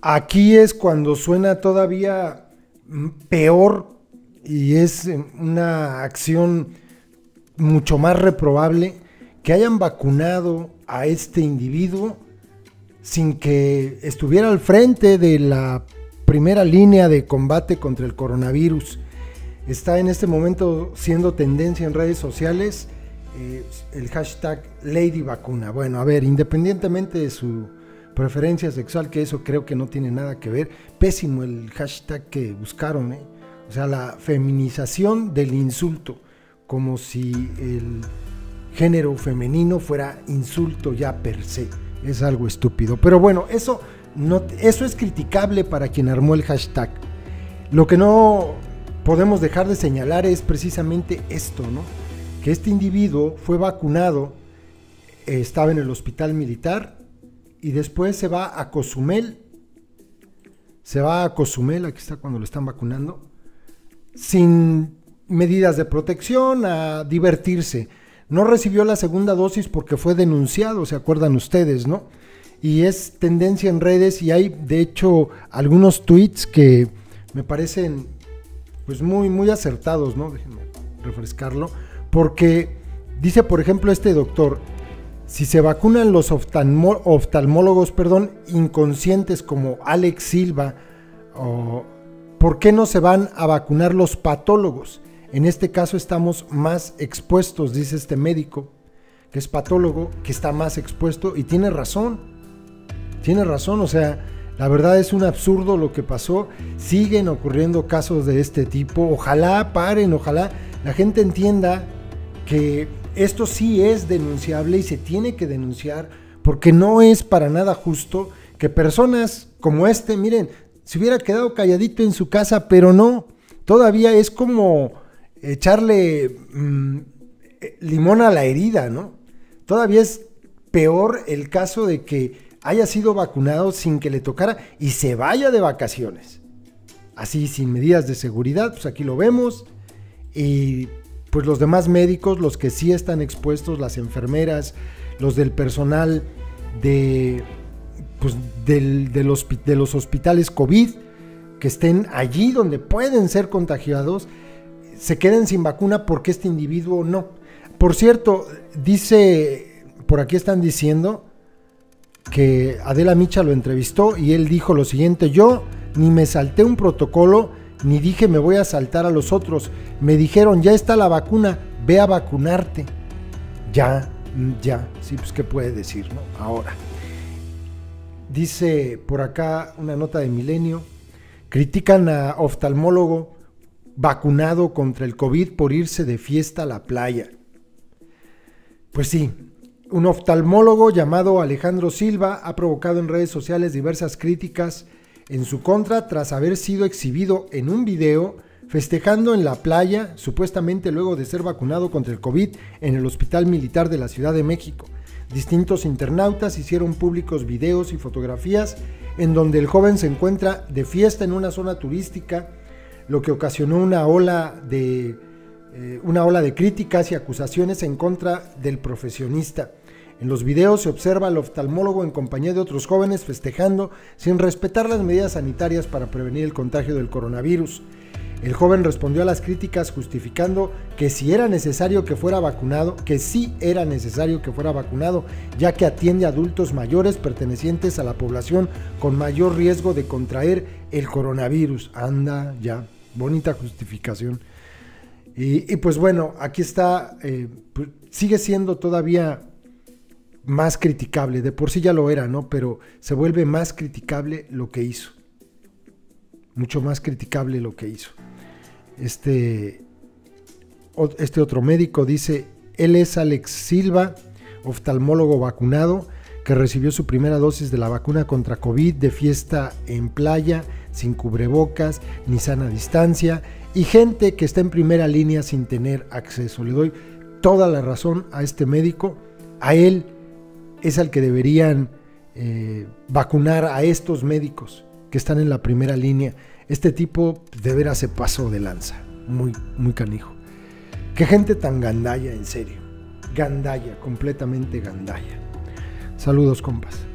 Aquí es cuando suena todavía mm, peor y es eh, una acción mucho más reprobable que hayan vacunado a este individuo sin que estuviera al frente de la primera línea de combate contra el coronavirus. Está en este momento siendo tendencia en redes sociales eh, el hashtag Lady Vacuna. Bueno, a ver, independientemente de su preferencia sexual, que eso creo que no tiene nada que ver, pésimo el hashtag que buscaron, ¿eh? o sea, la feminización del insulto, como si el género femenino fuera insulto ya per se. Es algo estúpido. Pero bueno, eso, no, eso es criticable para quien armó el hashtag. Lo que no podemos dejar de señalar es precisamente esto, ¿no? Que este individuo fue vacunado, estaba en el hospital militar y después se va a Cozumel. Se va a Cozumel, aquí está cuando lo están vacunando, sin medidas de protección, a divertirse. No recibió la segunda dosis porque fue denunciado, se acuerdan ustedes, ¿no? Y es tendencia en redes y hay de hecho algunos tweets que me parecen pues muy muy acertados, ¿no? Déjenme refrescarlo, porque dice, por ejemplo, este doctor, si se vacunan los oftalmólogos, perdón, inconscientes como Alex Silva, ¿por qué no se van a vacunar los patólogos? En este caso estamos más expuestos, dice este médico, que es patólogo, que está más expuesto y tiene razón. Tiene razón, o sea, la verdad es un absurdo lo que pasó. Siguen ocurriendo casos de este tipo. Ojalá paren, ojalá la gente entienda que esto sí es denunciable y se tiene que denunciar porque no es para nada justo que personas como este, miren, se hubiera quedado calladito en su casa, pero no, todavía es como echarle mm, limón a la herida, ¿no? Todavía es peor el caso de que haya sido vacunado sin que le tocara y se vaya de vacaciones. Así, sin medidas de seguridad, pues aquí lo vemos. Y pues los demás médicos, los que sí están expuestos, las enfermeras, los del personal de, pues, de los hospitales COVID, que estén allí donde pueden ser contagiados, se queden sin vacuna porque este individuo no. Por cierto, dice, por aquí están diciendo que Adela Micha lo entrevistó y él dijo lo siguiente, yo ni me salté un protocolo, ni dije me voy a saltar a los otros. Me dijeron, ya está la vacuna, ve a vacunarte. Ya, ya, sí, pues qué puede decir, ¿no? Ahora. Dice por acá una nota de Milenio, critican a oftalmólogo vacunado contra el COVID por irse de fiesta a la playa. Pues sí, un oftalmólogo llamado Alejandro Silva ha provocado en redes sociales diversas críticas en su contra tras haber sido exhibido en un video festejando en la playa, supuestamente luego de ser vacunado contra el COVID en el Hospital Militar de la Ciudad de México. Distintos internautas hicieron públicos videos y fotografías en donde el joven se encuentra de fiesta en una zona turística lo que ocasionó una ola de, eh, una ola de críticas y acusaciones en contra del profesionista. En los videos se observa al oftalmólogo en compañía de otros jóvenes festejando sin respetar las medidas sanitarias para prevenir el contagio del coronavirus. El joven respondió a las críticas justificando que si era necesario que fuera vacunado, que sí era necesario que fuera vacunado, ya que atiende a adultos mayores pertenecientes a la población con mayor riesgo de contraer el coronavirus. Anda ya bonita justificación. Y, pues bueno, aquí está, eh, pues, sigue siendo todavía más criticable, de por sí ya lo era, ¿no? Pero se vuelve más criticable lo que hizo. Mucho más criticable lo que hizo. Este, este otro médico dice, él es Alex Silva, oftalmólogo vacunado, que recibió su primera dosis de la vacuna contra COVID de fiesta en playa sin cubrebocas ni sana distancia y gente que está en primera línea sin tener acceso. Le doy toda la razón a este médico, a él es al que deberían eh, vacunar a estos médicos que están en la primera línea. Este tipo de veras se pasó de lanza, muy, muy canijo. Qué gente tan gandalla, en serio. Gandalla, completamente gandalla. Saludos, compas.